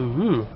Ooh.